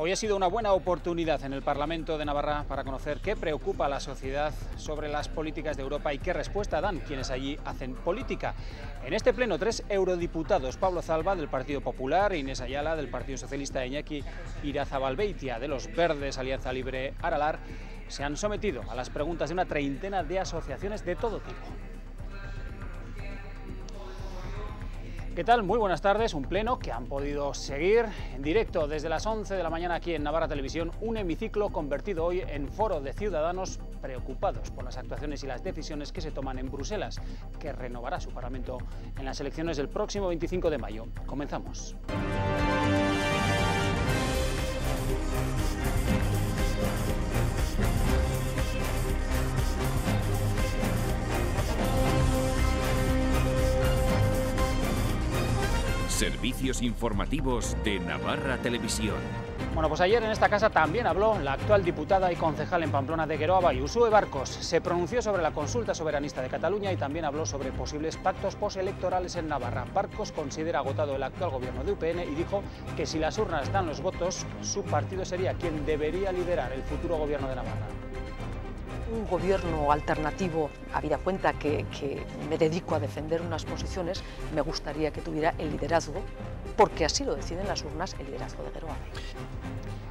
Hoy ha sido una buena oportunidad en el Parlamento de Navarra para conocer qué preocupa a la sociedad sobre las políticas de Europa y qué respuesta dan quienes allí hacen política. En este pleno, tres eurodiputados, Pablo Zalba del Partido Popular, Inés Ayala del Partido Socialista, Iñaki Irazabalbeitia de los Verdes, Alianza Libre Aralar, se han sometido a las preguntas de una treintena de asociaciones de todo tipo. ¿Qué tal? Muy buenas tardes. Un pleno que han podido seguir en directo desde las 11 de la mañana aquí en Navarra Televisión. Un hemiciclo convertido hoy en foro de ciudadanos preocupados por las actuaciones y las decisiones que se toman en Bruselas, que renovará su parlamento en las elecciones del próximo 25 de mayo. Comenzamos. Servicios informativos de Navarra Televisión. Bueno, pues ayer en esta casa también habló la actual diputada y concejal en Pamplona de Gueroaba, Usue Barcos. Se pronunció sobre la consulta soberanista de Cataluña y también habló sobre posibles pactos postelectorales en Navarra. Barcos considera agotado el actual gobierno de UPN y dijo que si las urnas dan los votos, su partido sería quien debería liderar el futuro gobierno de Navarra un gobierno alternativo, habida cuenta que, que, me dedico a defender unas posiciones, me gustaría que tuviera el liderazgo, porque así lo deciden las urnas, el liderazgo de Geroa.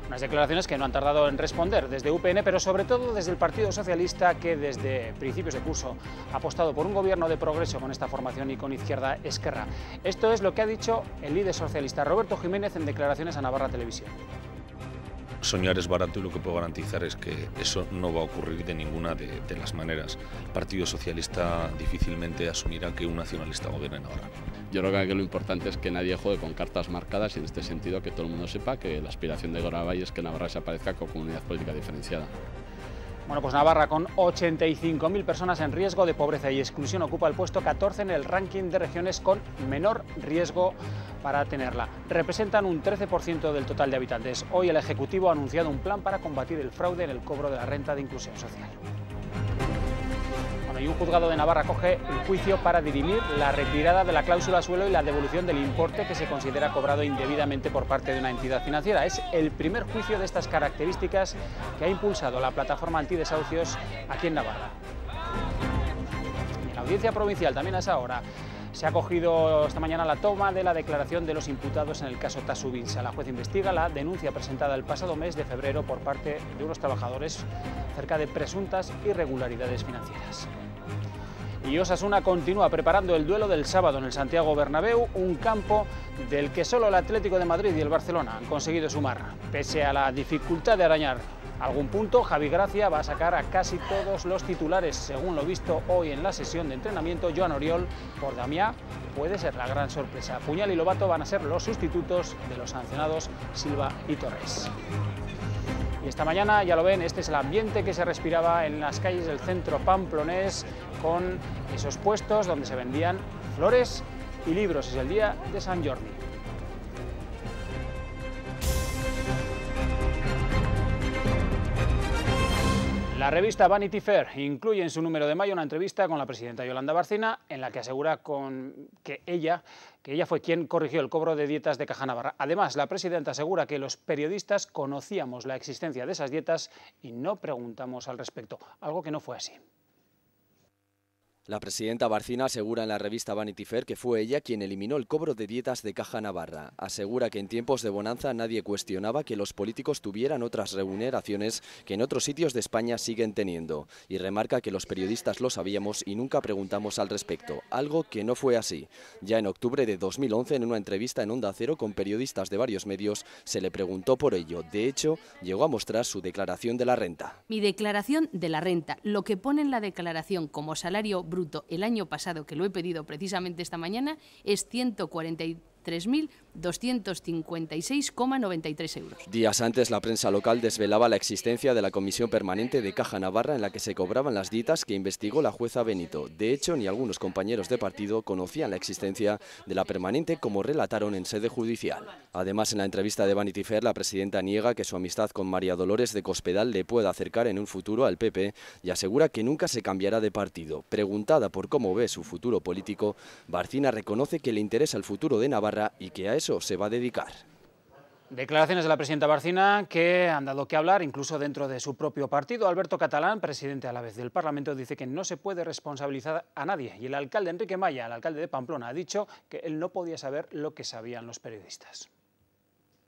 Unas declaraciones que no han tardado en responder desde UPN, pero sobre todo desde el Partido Socialista, que desde principios de curso ha apostado por un gobierno de progreso con esta formación y con Izquierda Esquerra. Esto es lo que ha dicho el líder socialista Roberto Jiménez en declaraciones a Navarra Televisión soñar es barato y lo que puedo garantizar es que eso no va a ocurrir de ninguna de, las maneras. El Partido Socialista difícilmente asumirá que un nacionalista gobierne ahora. Yo creo que lo importante es que nadie juegue con cartas marcadas y en este sentido que todo el mundo sepa que la aspiración de Gorabay es que Navarra desaparezca como comunidad política diferenciada. Bueno, pues Navarra, con 85.000 personas en riesgo de pobreza y exclusión, ocupa el puesto 14 en el ranking de regiones con menor riesgo para tenerla. Representan un 13% del total de habitantes. Hoy el Ejecutivo ha anunciado un plan para combatir el fraude en el cobro de la renta de inclusión social y un juzgado de Navarra coge el juicio para dirimir la retirada de la cláusula suelo y la devolución del importe que se considera cobrado indebidamente por parte de una entidad financiera. Es el primer juicio de estas características que ha impulsado la plataforma antidesahucios aquí en Navarra. La audiencia provincial también a esa se ha cogido esta mañana la toma de la declaración de los imputados en el caso Tasubinsa. La juez investiga la denuncia presentada el pasado mes de febrero por parte de unos trabajadores acerca de presuntas irregularidades financieras. Y Osasuna continúa preparando el duelo del sábado en el Santiago Bernabéu, un campo del que solo el Atlético de Madrid y el Barcelona han conseguido sumar. Pese a la dificultad de arañar algún punto, Javi Gracia va a sacar a casi todos los titulares. Según lo visto hoy en la sesión de entrenamiento, Joan Oriol por Damiá puede ser la gran sorpresa. Puñal y Lobato van a ser los sustitutos de los sancionados Silva y Torres. Y esta mañana, ya lo ven, este es el ambiente que se respiraba en las calles del centro pamplonés con esos puestos donde se vendían flores y libros. Es el día de San Jordi. La revista Vanity Fair incluye en su número de mayo una entrevista con la presidenta Yolanda Barcina en la que asegura con que ella, ella fue quien corrigió el cobro de dietas de Caja Navarra. Además, la presidenta asegura que los periodistas conocíamos la existencia de esas dietas y no preguntamos al respecto, algo que no fue así. La presidenta Barcina asegura en la revista Vanity Fair que fue ella quien eliminó el cobro de dietas de Caja Navarra. Asegura que en tiempos de bonanza nadie cuestionaba que los políticos tuvieran otras remuneraciones que en otros sitios de España siguen teniendo. Y remarca que los periodistas lo sabíamos y nunca preguntamos al respecto, algo que no fue así. Ya en octubre de 2011, en una entrevista en Onda Cero con periodistas de varios medios, se le preguntó por ello. De hecho, llegó a mostrar su declaración de la renta. Mi declaración de la renta, lo que pone en la declaración como salario bruto el año pasado, que lo he pedido precisamente esta mañana, es 143 3.256,93 euros. Días antes, la prensa local desvelaba la existencia de la Comisión Permanente de Caja Navarra en la que se cobraban las dietas que investigó la jueza Benito. De hecho, ni algunos compañeros de partido conocían la existencia de la permanente como relataron en sede judicial. Además, en la entrevista de Vanity Fair, la presidenta niega que su amistad con María Dolores de Cospedal le pueda acercar en un futuro al PP y asegura que nunca se cambiará de partido. Preguntada por cómo ve su futuro político, Barcina reconoce que le interesa el futuro de Navarra y que a eso se va a dedicar. Declaraciones de la presidenta Barcina que han dado que hablar incluso dentro de su propio partido. Alberto Catalán, presidente a la vez del Parlamento, dice que no se puede responsabilizar a nadie. Y el alcalde Enrique Maya, el alcalde de Pamplona, ha dicho que él no podía saber lo que sabían los periodistas.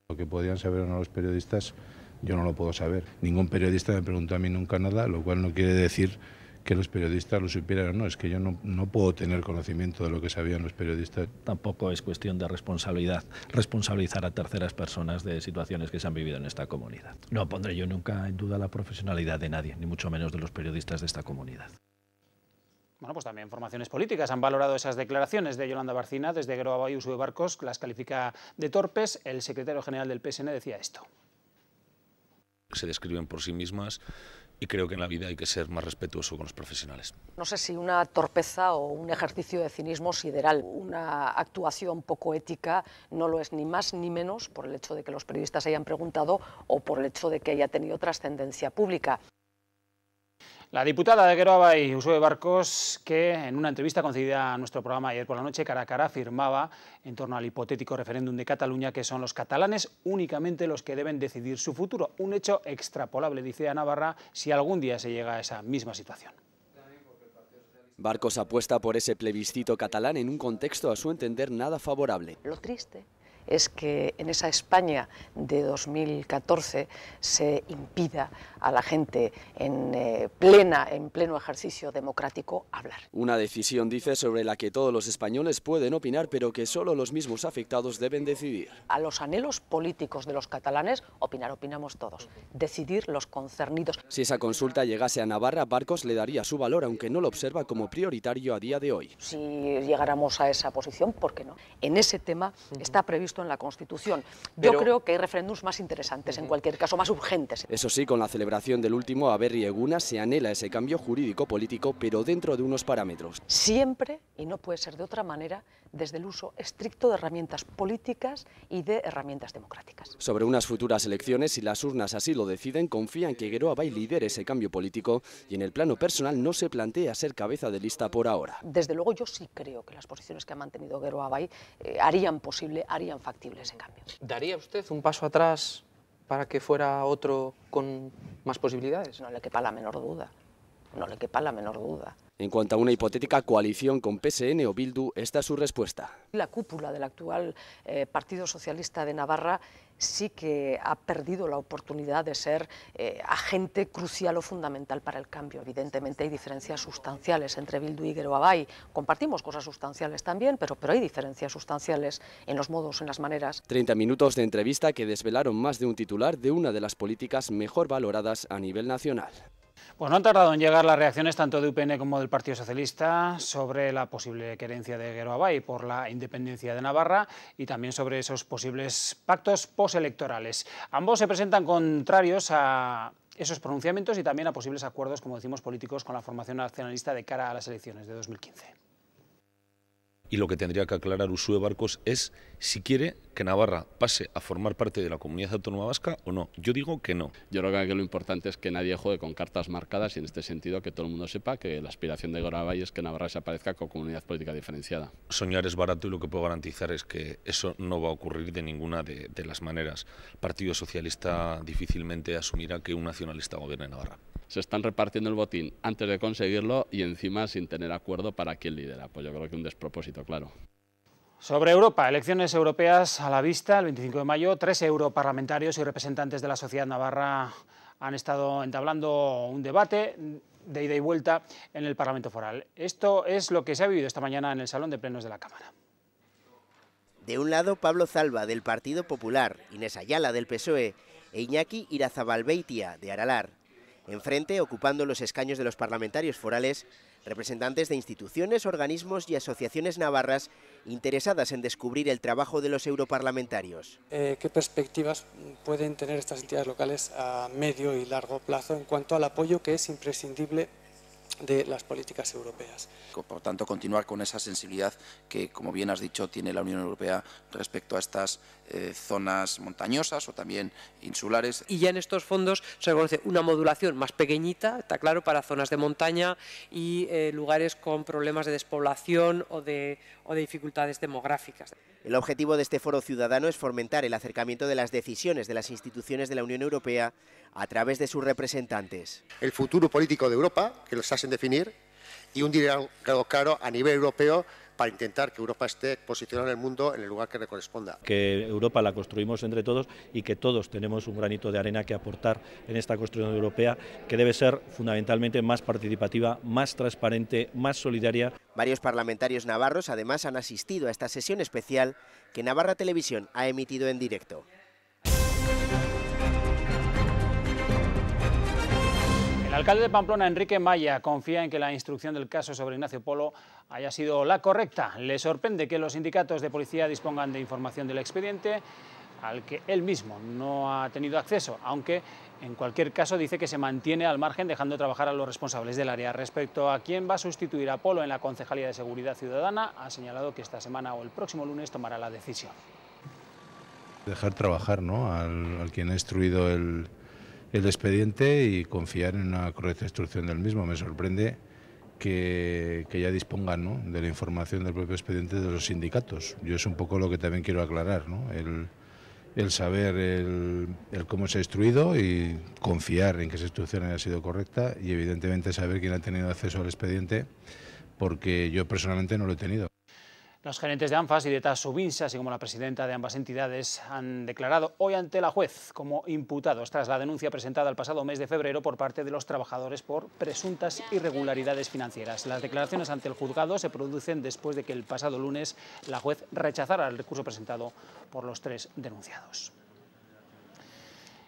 Lo que podían saber o no los periodistas, yo no lo puedo saber. Ningún periodista me preguntó a mí nunca nada, lo cual no quiere decir que los periodistas lo supieran o no. Es que yo no, no, puedo tener conocimiento de lo que sabían los periodistas. Tampoco es cuestión de responsabilidad, responsabilizar a terceras personas de situaciones que se han vivido en esta comunidad. No pondré yo nunca en duda la profesionalidad de nadie, ni mucho menos de los periodistas de esta comunidad. Bueno, pues también formaciones políticas han valorado esas declaraciones de Yolanda Barcina desde Groaba y Uso de Barcos, las califica de torpes. El secretario general del PSN decía esto. Se describen por sí mismas y creo que en la vida hay que ser más respetuoso con los profesionales. No sé si una torpeza o un ejercicio de cinismo sideral, una actuación poco ética no lo es ni más ni menos por el hecho de que los periodistas hayan preguntado o por el hecho de que haya tenido trascendencia pública. La diputada de Gueroaba y de Barcos, que en una entrevista concedida a nuestro programa ayer por la noche, cara a cara, afirmaba en torno al hipotético referéndum de Cataluña que son los catalanes únicamente los que deben decidir su futuro. Un hecho extrapolable, dice a Navarra, si algún día se llega a esa misma situación. Barcos apuesta por ese plebiscito catalán en un contexto a su entender nada favorable. Lo triste es que en esa España de 2014 se impida a la gente en, eh, plena, en pleno ejercicio democrático hablar. Una decisión, dice, sobre la que todos los españoles pueden opinar, pero que solo los mismos afectados deben decidir. A los anhelos políticos de los catalanes, opinar opinamos todos, decidir los concernidos. Si esa consulta llegase a Navarra, Barcos le daría su valor, aunque no lo observa como prioritario a día de hoy. Si llegáramos a esa posición, ¿por qué no? En ese tema está previsto en la Constitución. Yo creo que hay referéndums más interesantes, en cualquier caso, más urgentes. Eso sí, con la celebración del último a y Eguna se anhela ese cambio jurídico-político, pero dentro de unos parámetros. Siempre, y no puede ser de otra manera, desde el uso estricto de herramientas políticas y de herramientas democráticas. Sobre unas futuras elecciones, si las urnas así lo deciden, confían que Geroa Bay lidere ese cambio político y en el plano personal no se plantea ser cabeza de lista por ahora. Desde luego yo sí creo que las posiciones que ha mantenido Geroa Bay eh, harían posible, harían factible ese cambio. ¿Daría usted un paso atrás para que fuera otro con más posibilidades? No le quepa la menor duda, no le quepa la menor duda. En cuanto a una hipotética coalición con PSN o Bildu, esta es su respuesta. La cúpula del actual eh, Partido Socialista de Navarra sí que ha perdido la oportunidad de ser eh, agente crucial o fundamental para el cambio. Evidentemente hay diferencias sustanciales entre Bildu y Geroabay. Compartimos cosas sustanciales también, pero, pero hay diferencias sustanciales en los modos, en las maneras. 30 minutos de entrevista que desvelaron más de un titular de una de las políticas mejor valoradas a nivel nacional. Pues no han tardado en llegar las reacciones tanto de UPN como del Partido Socialista sobre la posible querencia de Guero por la independencia de Navarra y también sobre esos posibles pactos postelectorales. Ambos se presentan contrarios a esos pronunciamientos y también a posibles acuerdos, como decimos, políticos con la formación nacionalista de cara a las elecciones de 2015 y lo que tendría que aclarar Usue Barcos es si quiere que Navarra pase a formar parte de la comunidad autónoma vasca o no. Yo digo que no. Yo creo que lo importante es que nadie juegue con cartas marcadas y en este sentido que todo el mundo sepa que la aspiración de Gorabay es que Navarra se aparezca con comunidad política diferenciada. Soñar es barato y lo que puedo garantizar es que eso no va a ocurrir de ninguna de, de las maneras. El Partido Socialista difícilmente asumirá que un nacionalista gobierne Navarra se están repartiendo el botín antes de conseguirlo y encima sin tener acuerdo para quién lidera. Pues yo creo que un despropósito, claro. Sobre Europa, elecciones europeas a la vista el 25 de mayo. Tres europarlamentarios y representantes de la sociedad navarra han estado entablando un debate de ida y vuelta en el Parlamento Foral. Esto es lo que se ha vivido esta mañana en el Salón de Plenos de la Cámara. De un lado, Pablo Zalba, del Partido Popular, Inés Ayala, del PSOE, e Iñaki Irazabalbeitia, de Aralar. Enfrente, ocupando los escaños de los parlamentarios forales, representantes de instituciones, organismos y asociaciones navarras interesadas en descubrir el trabajo de los europarlamentarios. Eh, ¿Qué perspectivas pueden tener estas entidades locales a medio y largo plazo en cuanto al apoyo que es imprescindible de las políticas europeas. Por tanto, continuar con esa sensibilidad que, como bien has dicho, tiene la Unión Europea respecto a estas eh, zonas montañosas o también insulares. Y ya en estos fondos se reconoce una modulación más pequeñita, está claro, para zonas de montaña y eh, lugares con problemas de despoblación o de, o de dificultades demográficas. El objetivo de este foro ciudadano es fomentar el acercamiento de las decisiones de las instituciones de la Unión Europea a través de sus representantes. El futuro político de Europa, que los hacen definir, y un diálogo claro a nivel europeo para intentar que Europa esté posicionada en el mundo en el lugar que le corresponda. Que Europa la construimos entre todos y que todos tenemos un granito de arena que aportar en esta construcción europea que debe ser fundamentalmente más participativa, más transparente, más solidaria. Varios parlamentarios navarros además han asistido a esta sesión especial que Navarra Televisión ha emitido en directo. El alcalde de Pamplona, Enrique Maya, confía en que la instrucción del caso sobre Ignacio Polo haya sido la correcta. Le sorprende que los sindicatos de policía dispongan de información del expediente al que él mismo no ha tenido acceso, aunque en cualquier caso dice que se mantiene al margen dejando trabajar a los responsables del área. Respecto a quién va a sustituir a Polo en la Concejalía de Seguridad Ciudadana, ha señalado que esta semana o el próximo lunes tomará la decisión. Dejar trabajar ¿no? al, quien ha instruido el, el expediente y confiar en una correcta instrucción del mismo. Me sorprende que, que ya dispongan ¿no? de la información del propio expediente de los sindicatos. Yo es un poco lo que también quiero aclarar, ¿no? el, el saber el, el, cómo se ha instruido y confiar en que esa instrucción haya sido correcta y evidentemente saber quién ha tenido acceso al expediente porque yo personalmente no lo he tenido. Los gerentes de ANFAS y de Tasubinsa, así como la presidenta de ambas entidades, han declarado hoy ante la juez como imputados tras la denuncia presentada el pasado mes de febrero por parte de los trabajadores por presuntas irregularidades financieras. Las declaraciones ante el juzgado se producen después de que el pasado lunes la juez rechazara el recurso presentado por los tres denunciados.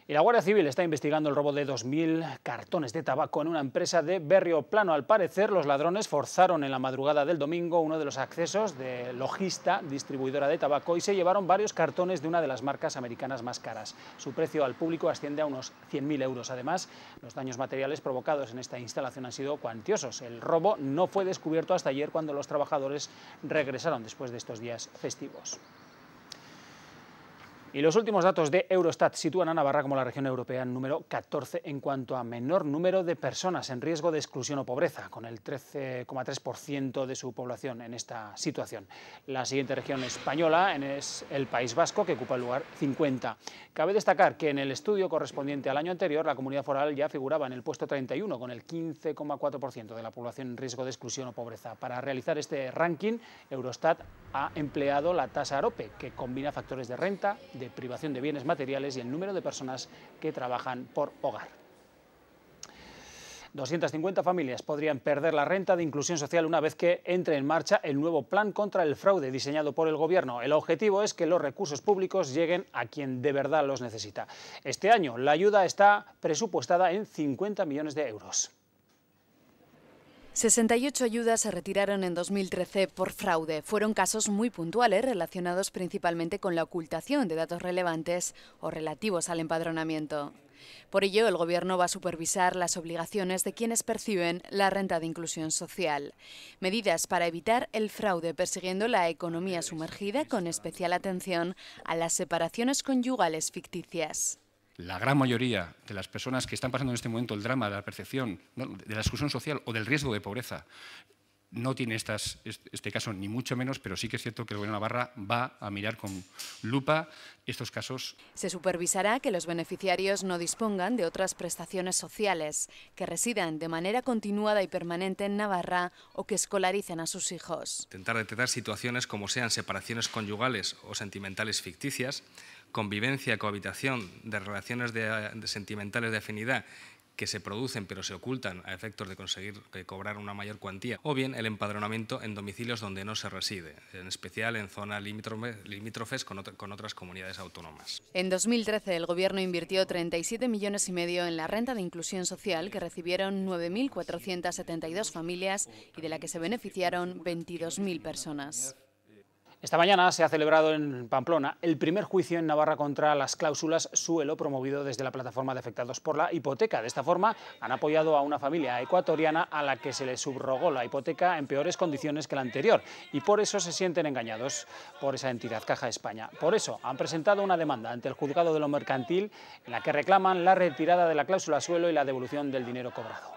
Y la Guardia Civil está investigando el robo de 2.000 cartones de tabaco en una empresa de Berrio Plano. Al parecer, los ladrones forzaron en la madrugada del domingo uno de los accesos de Logista, distribuidora de tabaco, y se llevaron varios cartones de una de las marcas americanas más caras. Su precio al público asciende a unos 100.000 euros. Además, los daños materiales provocados en esta instalación han sido cuantiosos. El robo no fue descubierto hasta ayer cuando los trabajadores regresaron después de estos días festivos. Y los últimos datos de Eurostat sitúan a Navarra como la región europea número 14 en cuanto a menor número de personas en riesgo de exclusión o pobreza, con el 13,3% de su población en esta situación. La siguiente región española es el País Vasco, que ocupa el lugar 50. Cabe destacar que en el estudio correspondiente al año anterior, la comunidad foral ya figuraba en el puesto 31, con el 15,4% de la población en riesgo de exclusión o pobreza. Para realizar este ranking, Eurostat ha empleado la tasa AROPE, que combina factores de renta, de privación de bienes materiales y el número de personas que trabajan por hogar. 250 familias podrían perder la renta de inclusión social una vez que entre en marcha el nuevo plan contra el fraude diseñado por el Gobierno. El objetivo es que los recursos públicos lleguen a quien de verdad los necesita. Este año la ayuda está presupuestada en 50 millones de euros. 68 ayudas se retiraron en 2013 por fraude. Fueron casos muy puntuales relacionados principalmente con la ocultación de datos relevantes o relativos al empadronamiento. Por ello, el Gobierno va a supervisar las obligaciones de quienes perciben la renta de inclusión social. Medidas para evitar el fraude persiguiendo la economía sumergida con especial atención a las separaciones conyugales ficticias la gran mayoría de las personas que están pasando en este momento el drama de la percepción de la exclusión social o del riesgo de pobreza no tiene estas, este caso ni mucho menos, pero sí que es cierto que el Gobierno de Navarra va a mirar con lupa estos casos. Se supervisará que los beneficiarios no dispongan de otras prestaciones sociales, que residan de manera continuada y permanente en Navarra o que escolaricen a sus hijos. Intentar detectar situaciones como sean separaciones conyugales o sentimentales ficticias, convivencia, cohabitación de relaciones de, de sentimentales de afinidad que se producen pero se ocultan a efectos de conseguir cobrar una mayor cuantía, o bien el empadronamiento en domicilios donde no se reside, en especial en zonas limítrofes con, con otras comunidades autónomas. En 2013 el Gobierno invirtió 37 millones y medio en la renta de inclusión social que recibieron 9.472 familias y de la que se beneficiaron 22.000 personas. Esta mañana se ha celebrado en Pamplona el primer juicio en Navarra contra las cláusulas suelo promovido desde la plataforma de afectados por la hipoteca. De esta forma han apoyado a una familia ecuatoriana a la que se le subrogó la hipoteca en peores condiciones que la anterior y por eso se sienten engañados por esa entidad, Caja España. Por eso han presentado una demanda ante el juzgado de lo mercantil en la que reclaman la retirada de la cláusula suelo y la devolución del dinero cobrado.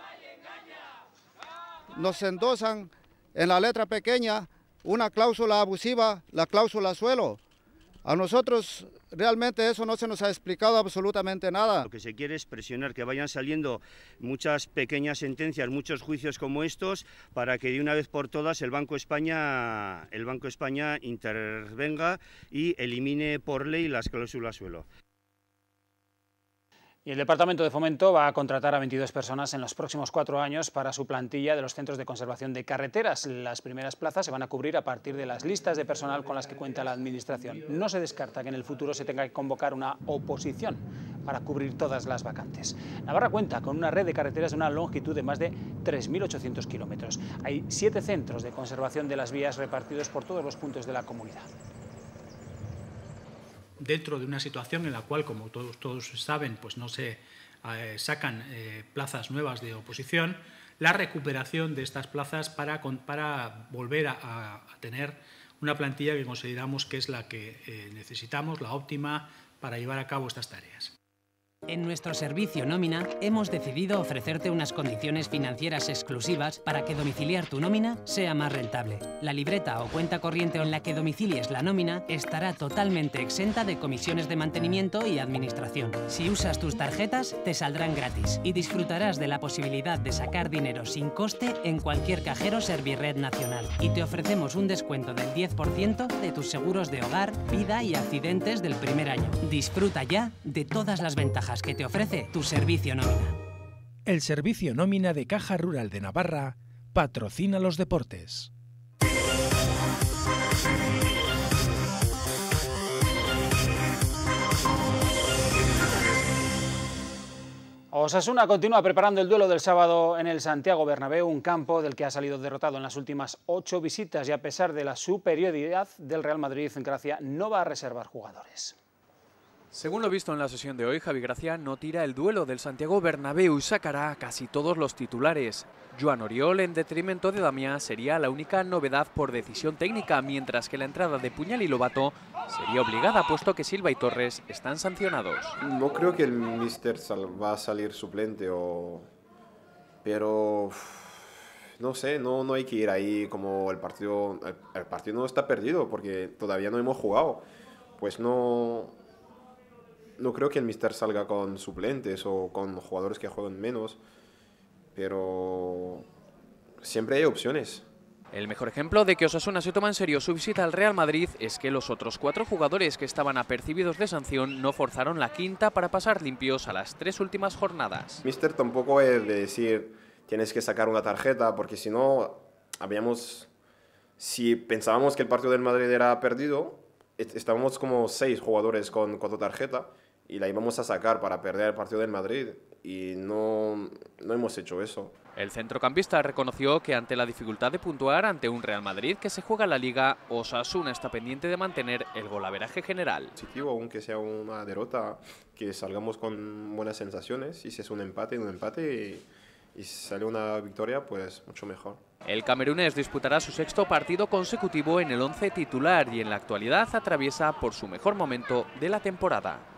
Nos endosan en la letra pequeña una cláusula abusiva, la cláusula suelo. A nosotros realmente eso no se nos ha explicado absolutamente nada. Lo que se quiere es presionar que vayan saliendo muchas pequeñas sentencias, muchos juicios como estos, para que de una vez por todas el Banco España, el Banco España intervenga y elimine por ley las cláusulas suelo. Y el Departamento de Fomento va a contratar a 22 personas en los próximos cuatro años para su plantilla de los centros de conservación de carreteras. Las primeras plazas se van a cubrir a partir de las listas de personal con las que cuenta la Administración. No se descarta que en el futuro se tenga que convocar una oposición para cubrir todas las vacantes. Navarra cuenta con una red de carreteras de una longitud de más de 3.800 kilómetros. Hay siete centros de conservación de las vías repartidos por todos los puntos de la comunidad dentro de una situación en la cual, como todos, todos saben, pues no se eh, sacan eh, plazas nuevas de oposición, la recuperación de estas plazas para, para volver a, tener una plantilla que consideramos que es la que eh, necesitamos, la óptima para llevar a cabo estas tareas. En nuestro servicio nómina hemos decidido ofrecerte unas condiciones financieras exclusivas para que domiciliar tu nómina sea más rentable. La libreta o cuenta corriente en la que domicilies la nómina estará totalmente exenta de comisiones de mantenimiento y administración. Si usas tus tarjetas, te saldrán gratis y disfrutarás de la posibilidad de sacar dinero sin coste en cualquier cajero Servirred Nacional. Y te ofrecemos un descuento del 10% de tus seguros de hogar, vida y accidentes del primer año. Disfruta ya de todas las ventajas que te ofrece tu servicio nómina. El servicio nómina de Caja Rural de Navarra patrocina los deportes. Osasuna continúa preparando el duelo del sábado en el Santiago Bernabéu, un campo del que ha salido derrotado en las últimas ocho visitas y a pesar de la superioridad del Real Madrid en Gracia no va a reservar jugadores. Según lo visto en la sesión de hoy, Javi Gracia no tira el duelo del Santiago Bernabéu y sacará a casi todos los titulares. Joan Oriol, en detrimento de Damián, sería la única novedad por decisión técnica, mientras que la entrada de Puñal y Lobato sería obligada, puesto que Silva y Torres están sancionados. No creo que el Mister va a salir suplente, o... pero no sé, no, no hay que ir ahí como el partido, el partido no está perdido porque todavía no hemos jugado. Pues no, no creo que el Mister salga con suplentes o con jugadores que juegan menos, pero siempre hay opciones. El mejor ejemplo de que Osasuna se toma en serio su visita al Real Madrid es que los otros cuatro jugadores que estaban apercibidos de sanción no forzaron la quinta para pasar limpios a las tres últimas jornadas. Mister tampoco es de decir tienes que sacar una tarjeta porque si no habíamos si pensábamos que el partido del Madrid era perdido estábamos como seis jugadores con cuatro tarjeta y la íbamos a sacar para perder el partido del Madrid y no, no hemos hecho eso. El centrocampista reconoció que ante la dificultad de puntuar ante un Real Madrid que se juega la Liga, Osasuna está pendiente de mantener el golaveraje general. Positivo, aunque sea una derrota, que salgamos con buenas sensaciones y si es un empate, un empate y, y si sale una victoria, pues mucho mejor. El camerunés disputará su sexto partido consecutivo en el once titular y en la actualidad atraviesa por su mejor momento de la temporada.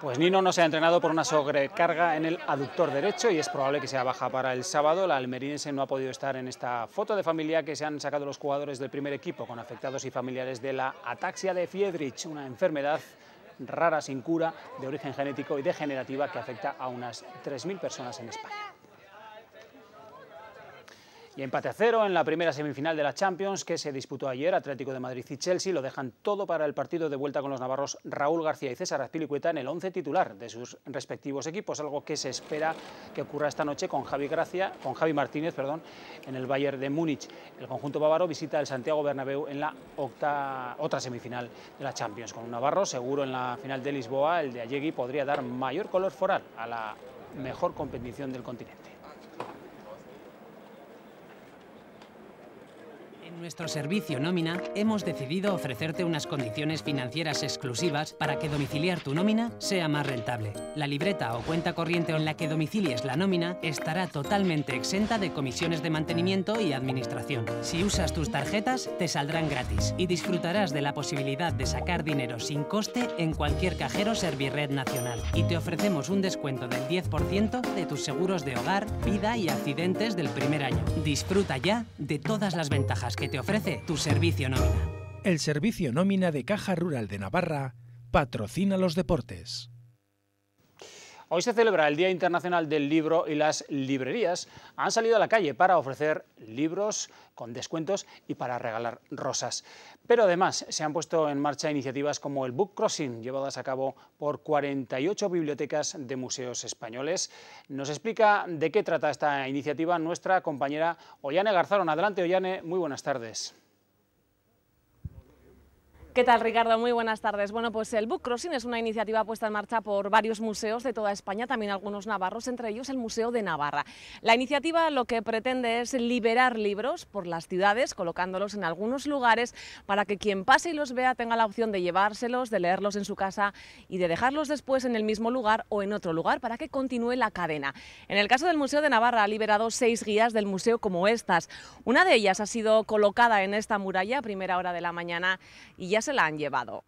Pues Nino no se ha entrenado por una sobrecarga en el aductor derecho y es probable que sea baja para el sábado. La almeriense no ha podido estar en esta foto de familia que se han sacado los jugadores del primer equipo con afectados y familiares de la ataxia de Fiedrich, una enfermedad rara sin cura de origen genético y degenerativa que afecta a unas 3.000 personas en España. Y empate a cero en la primera semifinal de la Champions que se disputó ayer. Atlético de Madrid y Chelsea lo dejan todo para el partido de vuelta con los navarros Raúl García y César Azpilicueta en el once titular de sus respectivos equipos, algo que se espera que ocurra esta noche con Javi con Martínez, perdón, en el Bayern de Múnich. El conjunto bávaro visita el Santiago Bernabéu en la otra semifinal de la Champions. Con un navarro seguro en la final de Lisboa, el de Allegui podría dar mayor color foral a la mejor competición del continente. Nuestro servicio nómina hemos decidido ofrecerte unas condiciones financieras exclusivas para que domiciliar tu nómina sea más rentable. La libreta o cuenta corriente en la que domicilies la nómina estará totalmente exenta de comisiones de mantenimiento y administración. Si usas tus tarjetas, te saldrán gratis y disfrutarás de la posibilidad de sacar dinero sin coste en cualquier cajero Servirred Nacional. Y te ofrecemos un descuento del 10% de tus seguros de hogar, vida y accidentes del primer año. Disfruta ya de todas las ventajas que te ofrece tu servicio nómina. El servicio nómina de Caja Rural de Navarra patrocina los deportes. Hoy se celebra el Día Internacional del Libro y las librerías han salido a la calle para ofrecer libros con descuentos y para regalar rosas. Pero además se han puesto en marcha iniciativas como el Book Crossing, llevadas a cabo por 48 bibliotecas de museos españoles. Nos explica de qué trata esta iniciativa nuestra compañera Ollane Garzón. Adelante, Ollane, muy buenas tardes. ¿Qué tal, Ricardo? Muy buenas tardes. Bueno, pues el Book Crossing es una iniciativa puesta en marcha por varios museos de toda España, también algunos navarros, entre ellos el Museo de Navarra. La iniciativa lo que pretende es liberar libros por las ciudades, colocándolos en algunos lugares para que quien pase y los vea tenga la opción de llevárselos, de leerlos en su casa y de dejarlos después en el mismo lugar o en otro lugar para que continúe la cadena. En el caso del Museo de Navarra ha liberado seis guías del museo como estas. Una de ellas ha sido colocada en esta muralla a primera hora de la mañana y ya se la han llevado.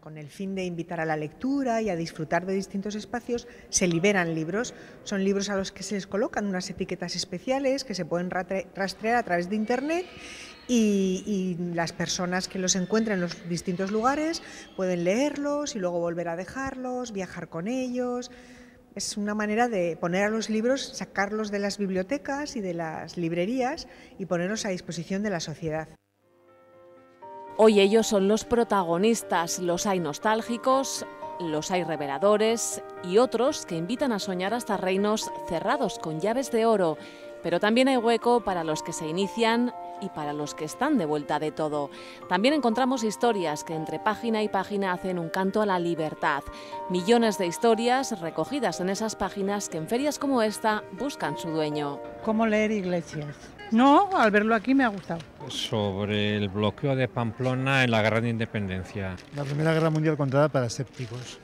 Con el fin de invitar a la lectura y a disfrutar de distintos espacios, se liberan libros. Son libros a los que se les colocan unas etiquetas especiales que se pueden rastrear a través de Internet y, y, las personas que los encuentren en los distintos lugares pueden leerlos y luego volver a dejarlos, viajar con ellos. Es una manera de poner a los libros, sacarlos de las bibliotecas y de las librerías y ponerlos a disposición de la sociedad. Hoy ellos son los protagonistas, los hay nostálgicos, los hay reveladores y otros que invitan a soñar hasta reinos cerrados con llaves de oro. Pero también hay hueco para los que se inician y para los que están de vuelta de todo. También encontramos historias que entre página y página hacen un canto a la libertad. Millones de historias recogidas en esas páginas que en ferias como esta buscan su dueño. ¿Cómo leer iglesias? No, al verlo aquí me ha gustado. Sobre el bloqueo de Pamplona en la Guerra de Independencia. La Primera Guerra Mundial contada para escépticos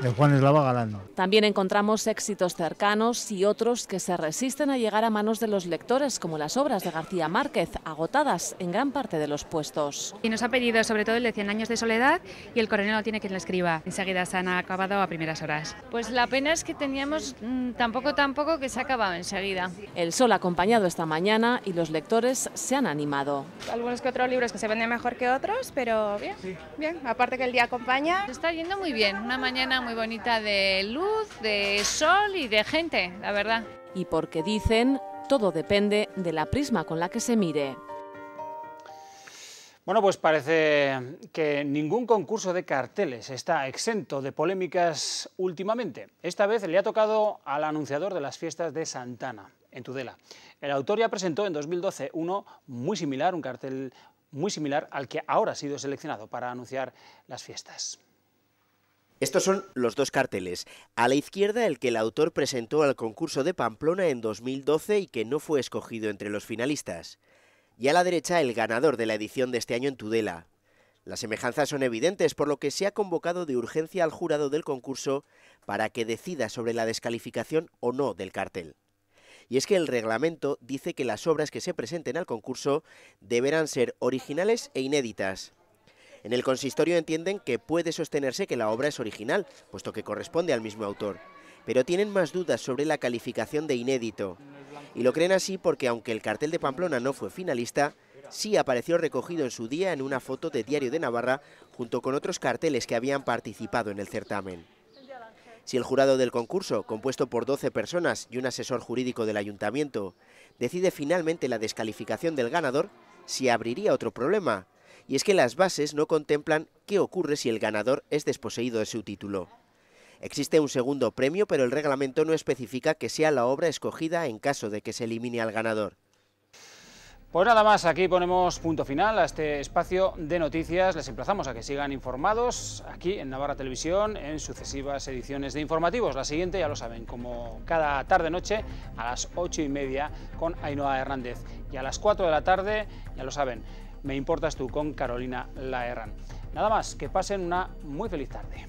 de Juan Eslava Galán. También encontramos éxitos cercanos y otros que se resisten a llegar a manos de los lectores, como las obras de García Márquez, agotadas en gran parte de los puestos. Y nos ha pedido sobre todo el de Cien años de soledad y el coronel no tiene quien lo escriba. Enseguida se han acabado a primeras horas. Pues la pena es que teníamos mmm, tampoco tampoco que se ha acabado enseguida. El sol ha acompañado esta mañana y los lectores se han animado. Algunos que otros libros que se venden mejor que otros, pero bien, sí. bien. Aparte que el día acompaña. Se está yendo muy bien, una mañana muy bonita de luz, de sol y de gente, la verdad. Y porque dicen, todo depende de la prisma con la que se mire. Bueno, pues parece que ningún concurso de carteles está exento de polémicas últimamente. Esta vez le ha tocado al anunciador de las fiestas de Santana, en Tudela. El autor ya presentó en 2012 uno muy similar, un cartel muy similar al que ahora ha sido seleccionado para anunciar las fiestas. Estos son los dos carteles. A la izquierda el que el autor presentó al concurso de Pamplona en 2012 y que no fue escogido entre los finalistas. Y a la derecha el ganador de la edición de este año en Tudela. Las semejanzas son evidentes, por lo que se ha convocado de urgencia al jurado del concurso para que decida sobre la descalificación o no del cartel. Y es que el reglamento dice que las obras que se presenten al concurso deberán ser originales e inéditas. En el consistorio entienden que puede sostenerse que la obra es original, puesto que corresponde al mismo autor, pero tienen más dudas sobre la calificación de inédito. Y lo creen así porque aunque el cartel de Pamplona no fue finalista, sí apareció recogido en su día en una foto de Diario de Navarra junto con otros carteles que habían participado en el certamen. Si el jurado del concurso, compuesto por 12 personas y un asesor jurídico del ayuntamiento, decide finalmente la descalificación del ganador, se abriría otro problema, y es que las bases no contemplan qué ocurre si el ganador es desposeído de su título. Existe un segundo premio, pero el reglamento no especifica que sea la obra escogida en caso de que se elimine al ganador. Pues nada más, aquí ponemos punto final a este espacio de noticias. Les emplazamos a que sigan informados aquí en Navarra Televisión en sucesivas ediciones de informativos. La siguiente, ya lo saben, como cada tarde-noche a las ocho y media con Ainhoa Hernández. Y a las 4 de la tarde, ya lo saben, me importas tú con Carolina Laerran. Nada más, que pasen una muy feliz tarde.